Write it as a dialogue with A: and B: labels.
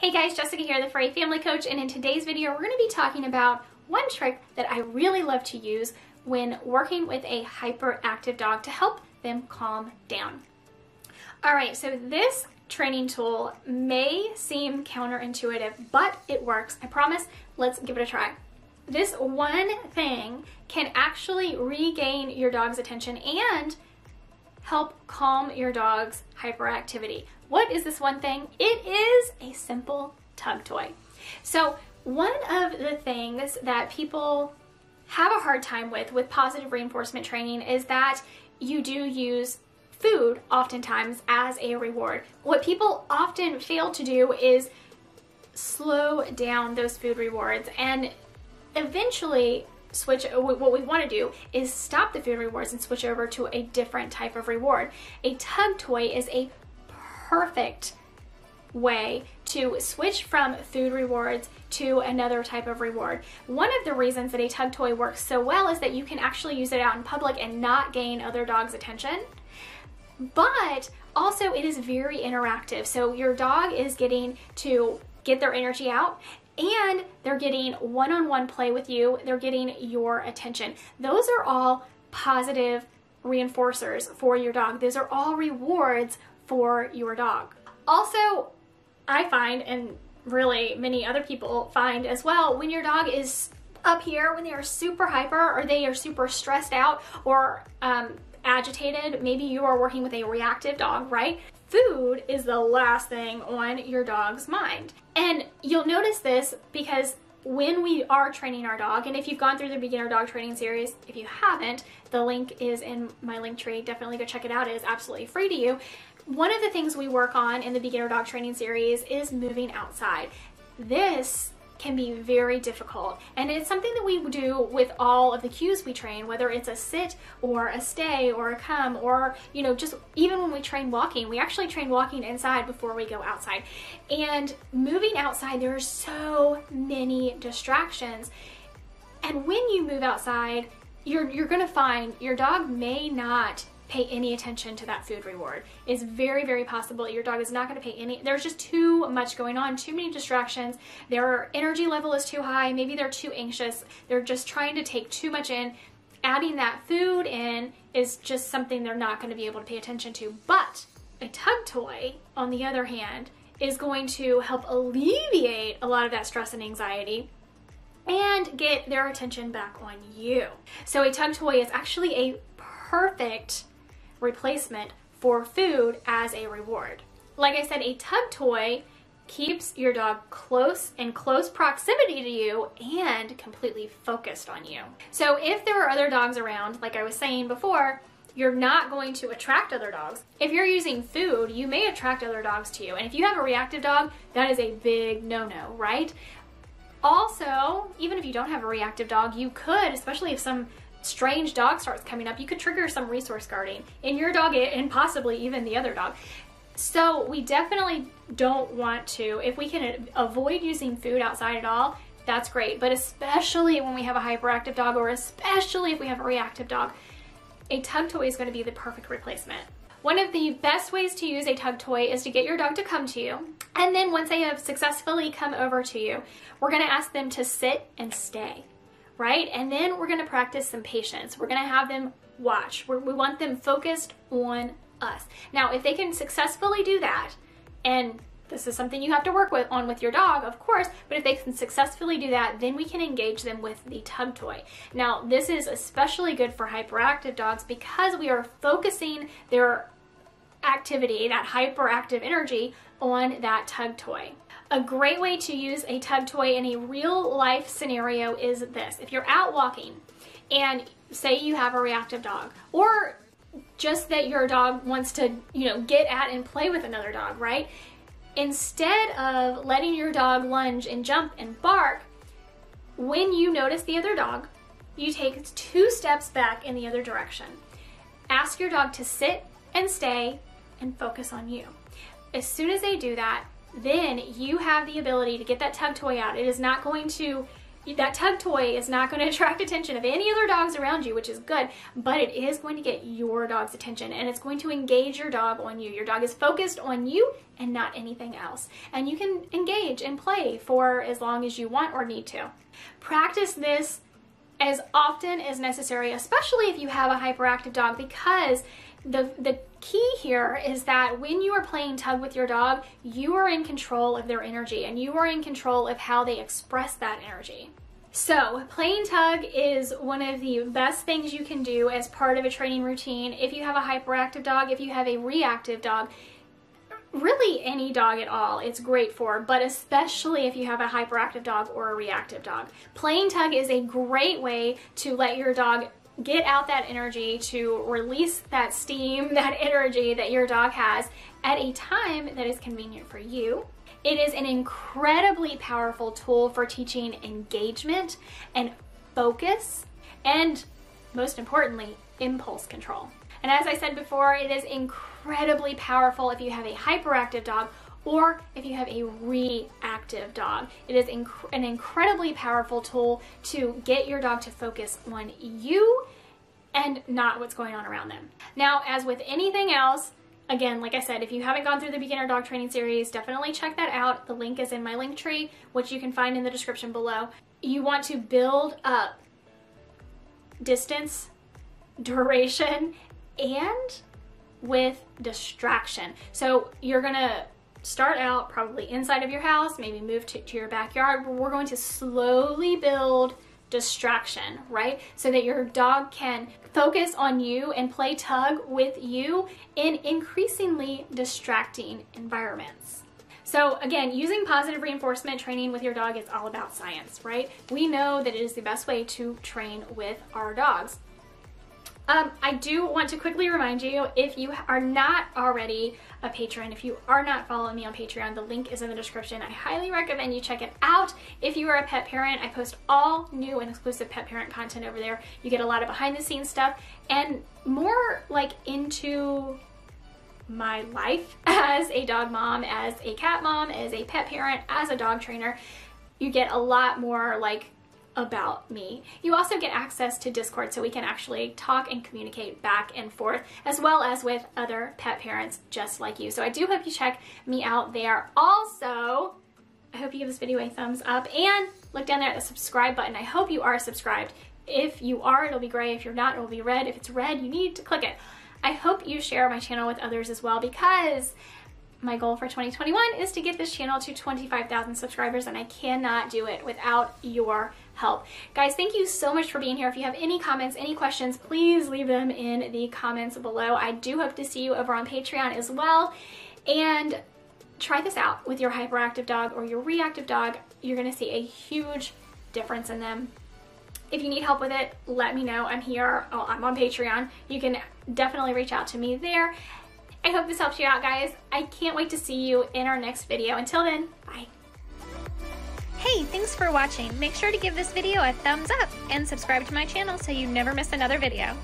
A: Hey guys, Jessica here, the Furry Family Coach, and in today's video we're going to be talking about one trick that I really love to use when working with a hyperactive dog to help them calm down. Alright, so this training tool may seem counterintuitive, but it works. I promise. Let's give it a try. This one thing can actually regain your dog's attention and help calm your dog's hyperactivity. What is this one thing? It is a simple tug toy. So one of the things that people have a hard time with with positive reinforcement training is that you do use food oftentimes as a reward. What people often fail to do is slow down those food rewards and eventually switch what we want to do is stop the food rewards and switch over to a different type of reward. A tug toy is a perfect way to switch from food rewards to another type of reward. One of the reasons that a tug toy works so well is that you can actually use it out in public and not gain other dogs' attention. But also it is very interactive. So your dog is getting to get their energy out and they're getting one-on-one play with you. They're getting your attention. Those are all positive reinforcers for your dog. Those are all rewards for your dog. Also, I find, and really many other people find as well, when your dog is up here, when they are super hyper or they are super stressed out or um, agitated, maybe you are working with a reactive dog, right? Food is the last thing on your dog's mind. And you'll notice this because when we are training our dog, and if you've gone through the beginner dog training series, if you haven't, the link is in my Linktree. Definitely go check it out. It is absolutely free to you. One of the things we work on in the beginner dog training series is moving outside. This can be very difficult. And it's something that we do with all of the cues we train, whether it's a sit or a stay or a come or, you know, just even when we train walking, we actually train walking inside before we go outside. And moving outside, there are so many distractions. And when you move outside, you're, you're gonna find your dog may not pay any attention to that food reward. It's very, very possible your dog is not going to pay any. There's just too much going on, too many distractions. Their energy level is too high. Maybe they're too anxious. They're just trying to take too much in. Adding that food in is just something they're not going to be able to pay attention to. But a tug toy, on the other hand, is going to help alleviate a lot of that stress and anxiety and get their attention back on you. So a tug toy is actually a perfect replacement for food as a reward. Like I said, a tug toy keeps your dog close in close proximity to you and completely focused on you. So if there are other dogs around, like I was saying before, you're not going to attract other dogs. If you're using food, you may attract other dogs to you. And if you have a reactive dog, that is a big no-no, right? Also, even if you don't have a reactive dog, you could, especially if some strange dog starts coming up, you could trigger some resource guarding in your dog and possibly even the other dog. So we definitely don't want to, if we can avoid using food outside at all, that's great. But especially when we have a hyperactive dog or especially if we have a reactive dog, a tug toy is going to be the perfect replacement. One of the best ways to use a tug toy is to get your dog to come to you. And then once they have successfully come over to you, we're going to ask them to sit and stay right? And then we're gonna practice some patience. We're gonna have them watch. We're, we want them focused on us. Now, if they can successfully do that, and this is something you have to work with on with your dog, of course, but if they can successfully do that, then we can engage them with the tug toy. Now, this is especially good for hyperactive dogs because we are focusing their activity, that hyperactive energy, on that tug toy. A great way to use a tug toy in a real life scenario is this. If you're out walking and say you have a reactive dog or just that your dog wants to, you know, get at and play with another dog, right? Instead of letting your dog lunge and jump and bark, when you notice the other dog, you take two steps back in the other direction. Ask your dog to sit and stay and focus on you. As soon as they do that, then you have the ability to get that tug toy out. It is not going to that tug toy is not going to attract attention of any other dogs around you, which is good, but it is going to get your dog's attention and it's going to engage your dog on you. Your dog is focused on you and not anything else. And you can engage and play for as long as you want or need to. Practice this as often as necessary, especially if you have a hyperactive dog, because the, the key here is that when you are playing tug with your dog, you are in control of their energy and you are in control of how they express that energy. So, playing tug is one of the best things you can do as part of a training routine. If you have a hyperactive dog, if you have a reactive dog, really any dog at all it's great for, but especially if you have a hyperactive dog or a reactive dog. Playing tug is a great way to let your dog get out that energy, to release that steam, that energy that your dog has at a time that is convenient for you. It is an incredibly powerful tool for teaching engagement and focus, and most importantly, impulse control. And as I said before, it is incredibly powerful if you have a hyperactive dog or if you have a reactive dog. It is inc an incredibly powerful tool to get your dog to focus on you and not what's going on around them. Now, as with anything else, again, like I said, if you haven't gone through the beginner dog training series, definitely check that out. The link is in my Linktree, which you can find in the description below. You want to build up distance, duration, and with distraction. So you're gonna start out probably inside of your house, maybe move to, to your backyard, but we're going to slowly build distraction, right? So that your dog can focus on you and play tug with you in increasingly distracting environments. So again, using positive reinforcement training with your dog is all about science, right? We know that it is the best way to train with our dogs. Um, I do want to quickly remind you, if you are not already a patron, if you are not following me on Patreon, the link is in the description. I highly recommend you check it out. If you are a pet parent, I post all new and exclusive pet parent content over there. You get a lot of behind the scenes stuff and more like into my life as a dog mom, as a cat mom, as a pet parent, as a dog trainer. You get a lot more like about me. You also get access to Discord so we can actually talk and communicate back and forth as well as with other pet parents just like you. So I do hope you check me out there. Also, I hope you give this video a thumbs up and look down there at the subscribe button. I hope you are subscribed. If you are, it'll be gray. If you're not, it'll be red. If it's red, you need to click it. I hope you share my channel with others as well because my goal for 2021 is to get this channel to 25,000 subscribers and I cannot do it without your help. Guys, thank you so much for being here. If you have any comments, any questions, please leave them in the comments below. I do hope to see you over on Patreon as well. And try this out with your hyperactive dog or your reactive dog. You're gonna see a huge difference in them. If you need help with it, let me know. I'm here. Oh, I'm on Patreon. You can definitely reach out to me there. I hope this helps you out, guys. I can't wait to see you in our next video. Until then,
B: thanks for watching. Make sure to give this video a thumbs up and subscribe to my channel so you never miss another video.